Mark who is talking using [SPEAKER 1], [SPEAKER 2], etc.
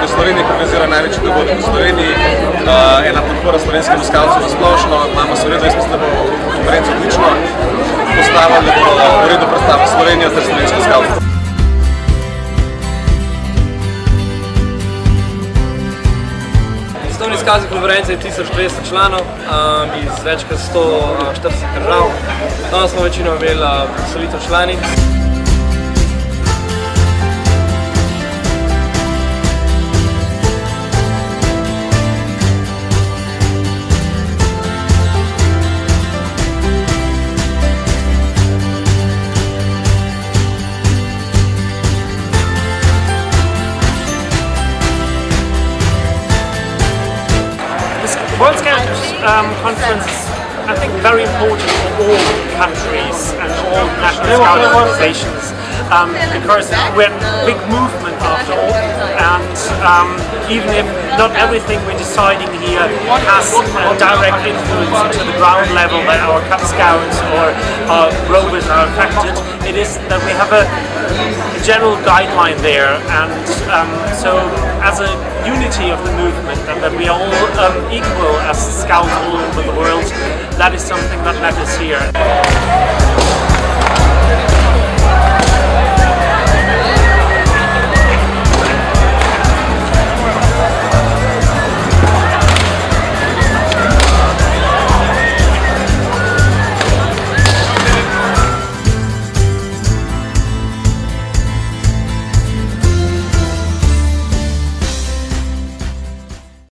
[SPEAKER 1] tudi v Sloveniji, organizira največji dogodek v Sloveniji. Uh, ena podpora slovenskemu skavcu na splošno, imamo se redo, jaz mislim, da bo konferenca odlično postavila, da bo v redu predstavila Slovenijo ter slovensko skavcu.
[SPEAKER 2] Svetovni skazi konference je 1200 članov um, iz več kot 140 držav. Danes smo večino imeli selitev članic.
[SPEAKER 3] World Scout um, Conference is, I think, very important for all countries and all national scout organizations um, because we're a big movement after all, and um, even if not everything we're deciding here has a direct influence to the ground level that our Cub Scouts or our rovers are affected, it is that we have a, a general guideline there, and um, so as a unity of the movement and that we are all um, equal as scouts all over the world, that is something that matters here.